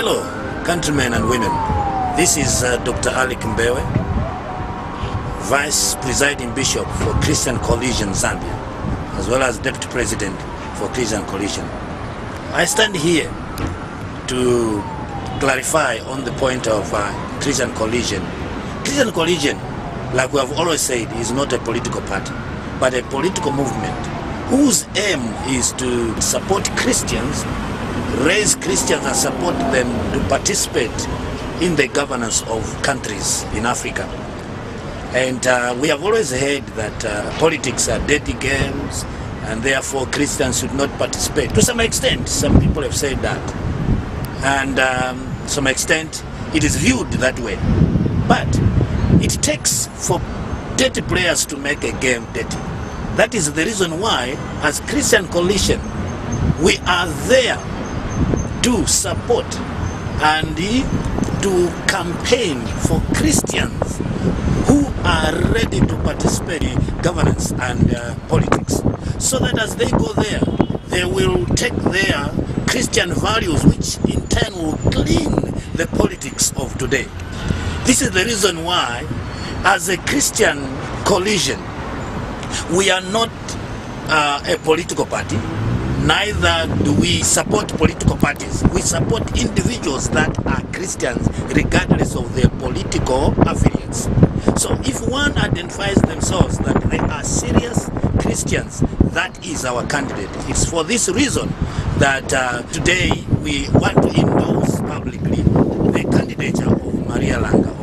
Hello, countrymen and women. This is uh, Dr. Alec Mbewe, Vice Presiding Bishop for Christian Coalition Zambia, as well as Deputy President for Christian Coalition. I stand here to clarify on the point of uh, Christian Coalition. Christian Coalition, like we have always said, is not a political party, but a political movement whose aim is to support Christians, raise Christians and support them to participate in the governance of countries in Africa. And uh, we have always heard that uh, politics are dirty games and therefore Christians should not participate. To some extent, some people have said that. And um, to some extent, it is viewed that way. But it takes for dirty players to make a game dirty. That is the reason why, as Christian Coalition, we are there to support and to campaign for Christians who are ready to participate in governance and uh, politics. So that as they go there, they will take their Christian values, which in turn will clean the politics of today. This is the reason why, as a Christian coalition, we are not uh, a political party, neither do we support political parties. We support individuals that are Christians regardless of their political affiliates. So if one identifies themselves that they are serious Christians, that is our candidate. It's for this reason that uh, today we want to endorse publicly the candidature of Maria Langa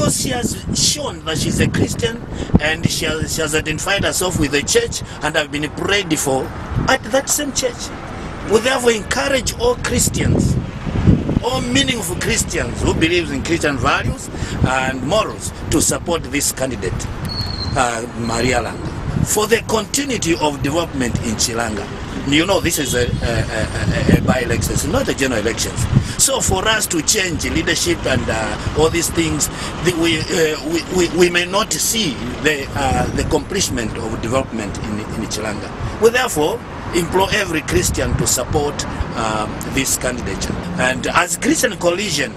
because she has shown that she's a Christian and she has, she has identified herself with the church and have been prayed for at that same church. We therefore encourage all Christians, all meaningful Christians who believe in Christian values and morals to support this candidate, uh, Maria Langa, for the continuity of development in Chilanga. You know, this is a, a, a, a by-election, not a general election. So for us to change leadership and uh, all these things, the, we, uh, we, we, we may not see the, uh, the accomplishment of development in, in Chilanga. We therefore implore every Christian to support uh, this candidature. And as Christian Coalition,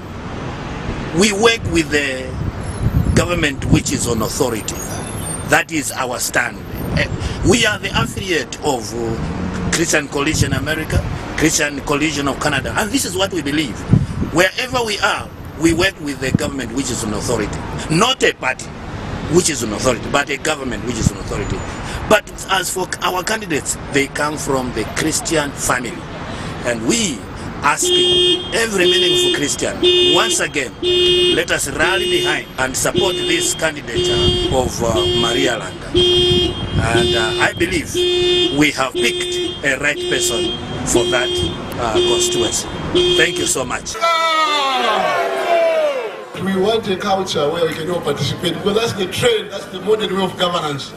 we work with the government which is on authority. That is our stand. We are the affiliate of Christian Coalition America, Christian Coalition of Canada, and this is what we believe. Wherever we are, we work with the government which is an authority, not a party which is an authority, but a government which is an authority. But as for our candidates, they come from the Christian family, and we asking every meaningful Christian, once again, let us rally behind and support this candidate of uh, Maria Langa. And uh, I believe we have picked a right person for that uh, constituency. Thank you so much. We want a culture where we can all participate because that's the trend, that's the modern way of governance.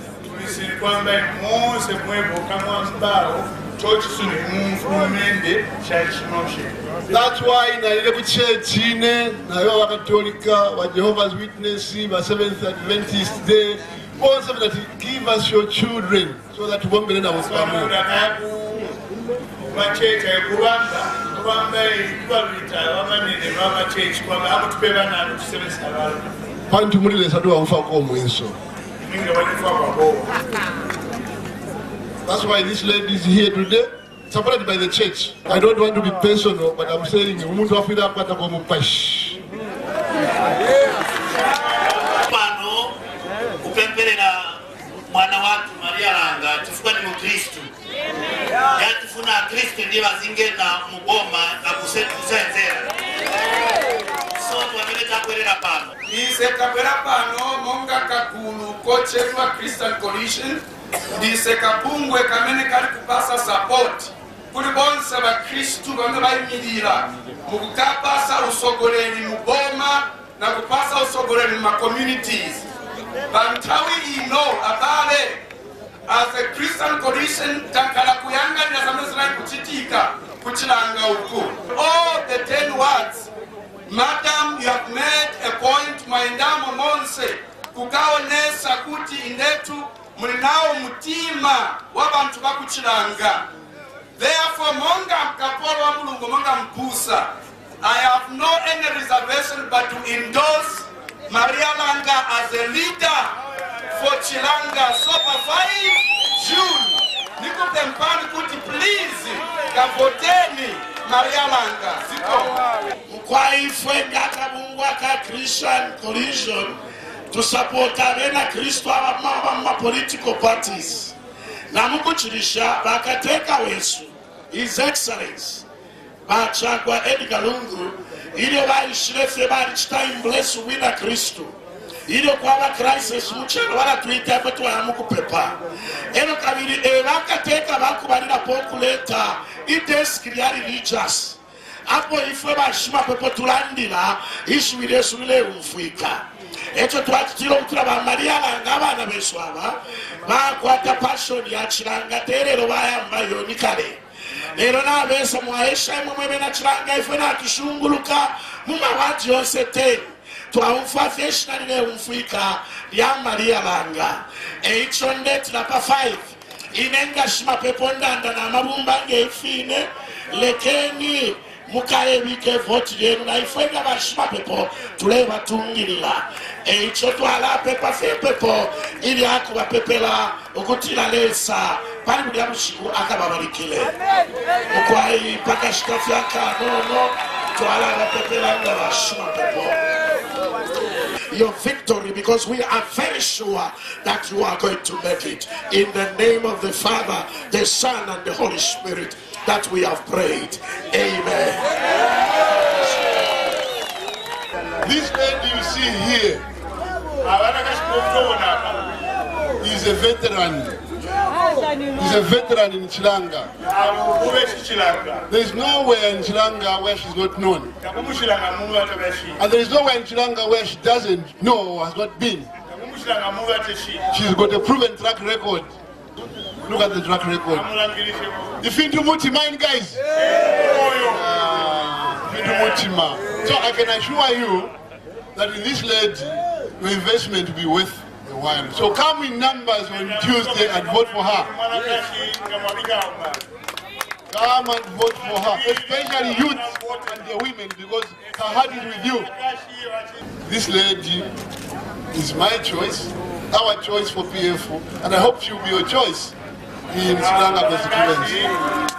That's why nalile kuchechi ine nayo wakatolika wa Jehovah's Witness ba Seventh Adventist Day bonse that give us your children so that tubombele nabo pamoja. machechi ekubanga kubanga kubalwita abamanene bamachechi kwanga akutupe banani tusebenzisa abantu Pantu mulilesa tu wamfako mwiso. ninge walifa kwabowa That's why this lady is here today, supported by the church. I don't want to be personal, but I'm saying umuntu wafira kwata kwa mupashi. pano kupemberera mwana watu maria langa tifuna ni mukristu. Yatifuna akristu ndi bazingena muboma na kuse- kusenzera. So twamene takwerera pano. Ise kabwera pano monga kakulu kocherwa christian coalition ndise kabungwe kamene kali kupasa support. Kuli bonse bakristu bamene bayimirira mu kukapasa usogoleri mu boma na kupasa usogoleri mu macommunities. Panthawi ino abale as a christian coalition takhala kuyanganira zamene zinali kuchitika kuchilanga uku. All the 10 words Madam, you have made a point mwaendamo monse kukaonesa kuti indetu mulinawo mutima wa bantu bakuchilanga therefore monga mkapolo wa mulungu monga mpusa I have no any reservation but to endorse Maria Langa as a leader for Chilanga so 5 June. Nikupe mpani kuti please kavoteni Maria Langa. Ziko. kwa ifwe ngakabungwa ka christian collision tusapota vena kristu avamava mumapolitical parties. Namukuchirisha vakateka wesu his excellence vachagwa edgar lungu. Ilio vaishirefe vari chitaimbless wina kristu ilio kwava crisis muchelo varatuita kuti vayamukupepa eno kaviri evakateka vakuvarira pokuleta ideski ria religious. Apo ifwe vashima pepo tulandira ishwi resu rileumfwika ekyo twakitira okukira bamalyalanga abaana beesu aba bakwata pasoni yakiranga terero bayambayoni kale. Lero nabesa mwayeshaimwe mwemenakiranga ife nakishunguluka mumawati yonse teni twawumfafi eshina lilewumfwika lyamaliyalanga eicho ndetirapa 5 inengashima pepo ndanda namabumba ngeifine lekeni mukayebike ebika evooti lyenu naye ife nga bashimapepo tuleebatungirira ekyotwala apepafepepo ili akubapepela ukutila lesa. Pali buli amushiku akababalikile mukwayi paka shikafyaka nono twala abapepela nga bashimapepo your victory because we are very sure that you are going to make it. In the name of the Father, the Son, and the Holy Spirit, that we have prayed. Amen. This lady you see here abana is a veteran. Is a veteran in Chilanga. akukulu ekichilanga There is nowhere in Chilanga where she's not known. And there is nowhere in Chilanga where she doesn't know or has not been. She's got a proven track record. Look at the track record. amulangiriseko Ifintu Mutima, guys. Ah, oyo Ifintu Mutima. So I can assure you that in this lady, your investment will be worth So come in numbers on Tuesday and vote for her. mwabigamba Come and vote for her, especially youth and the women, because her heart is with you. This lady is my choice, our choice for PF, and I hope she'll be your choice in Sri Lanka constituency.